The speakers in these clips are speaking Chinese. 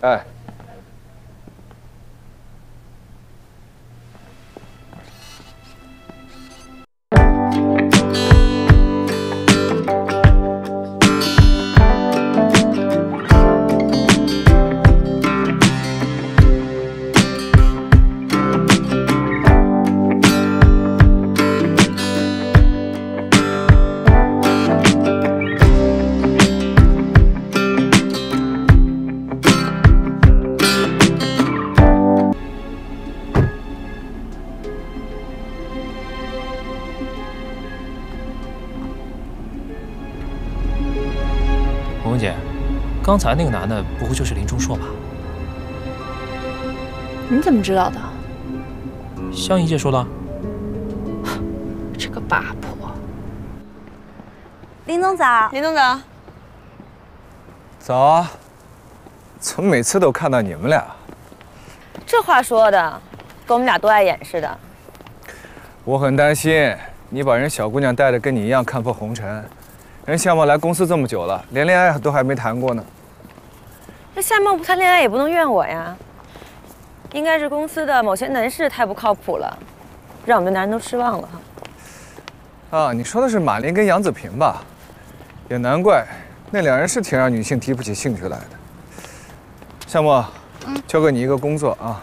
哎，红红姐，刚才那个男的不会就是林钟硕吧？你怎么知道的？香姨姐说的。这个八婆！林总早，林总早。早啊！怎么每次都看到你们俩？这话说的，跟我们俩多爱眼似的。我很担心你把人小姑娘带的跟你一样看破红尘。人夏沫来公司这么久了，连恋爱都还没谈过呢。这夏沫不谈恋爱也不能怨我呀。应该是公司的某些男士太不靠谱了，让我们男人都失望了哈。啊，你说的是马林跟杨子平吧？也难怪，那两人是挺让女性提不起兴趣来的。夏沫，交给你一个工作啊，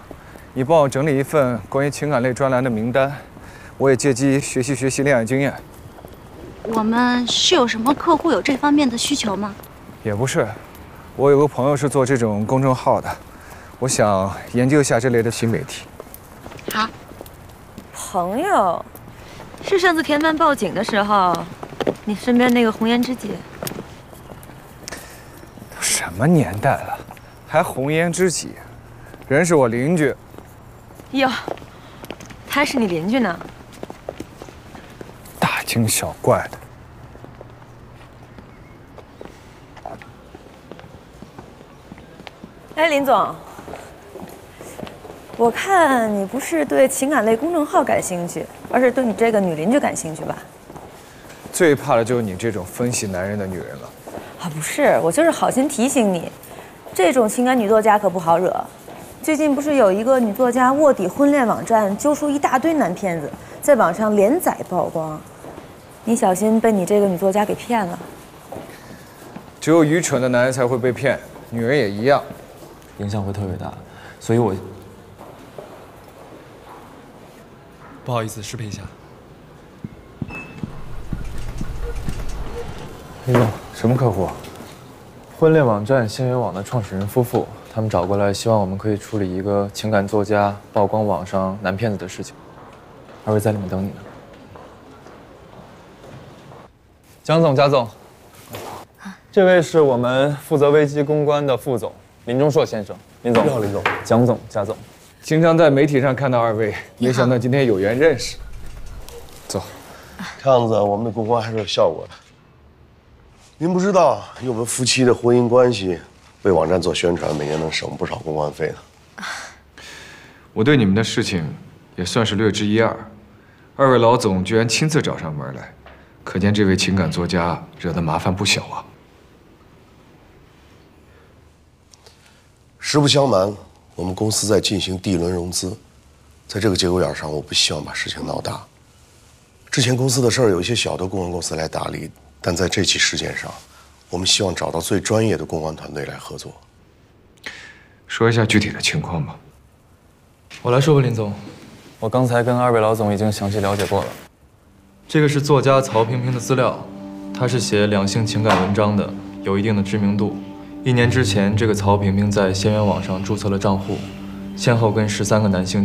你帮我整理一份关于情感类专栏的名单，我也借机学习学习恋爱经验。我们是有什么客户有这方面的需求吗？也不是，我有个朋友是做这种公众号的，我想研究一下这类的新媒体。好。朋友，是上次田帆报警的时候，你身边那个红颜知己。都什么年代了，还红颜知己？人是我邻居。哟，他是你邻居呢？大惊小怪的。哎，林总，我看你不是对情感类公众号感兴趣，而是对你这个女邻居感兴趣吧？最怕的就是你这种分析男人的女人了。啊，不是，我就是好心提醒你，这种情感女作家可不好惹。最近不是有一个女作家卧底婚恋网站，揪出一大堆男骗子，在网上连载曝光。你小心被你这个女作家给骗了。只有愚蠢的男人才会被骗，女人也一样，影响会特别大。所以我不好意思，失陪一下。李总，什么客户？婚恋网站仙缘网的创始人夫妇，他们找过来，希望我们可以处理一个情感作家曝光网上男骗子的事情。二位在里面等你呢。蒋总、贾总，这位是我们负责危机公关的副总林钟硕先生。林总，你好，林总。蒋总、贾总，经常在媒体上看到二位，没想到今天有缘认识。走，看样子我们的公关还是有效果的。您不知道，以我们夫妻的婚姻关系，为网站做宣传，每年能省不少公关费呢。我对你们的事情也算是略知一二，二位老总居然亲自找上门来，可见这位情感作家惹的麻烦不小啊。实不相瞒，我们公司在进行第一轮融资，在这个节骨眼上，我不希望把事情闹大。之前公司的事儿有一些小的公关公司来打理，但在这起事件上，我们希望找到最专业的公关团队来合作。说一下具体的情况吧。我来说吧，林总。我刚才跟二位老总已经详细了解过了。这个是作家曹萍萍的资料，她是写两性情感文章的，有一定的知名度。一年之前，这个曹萍萍在仙缘网上注册了账户，先后跟十三个男性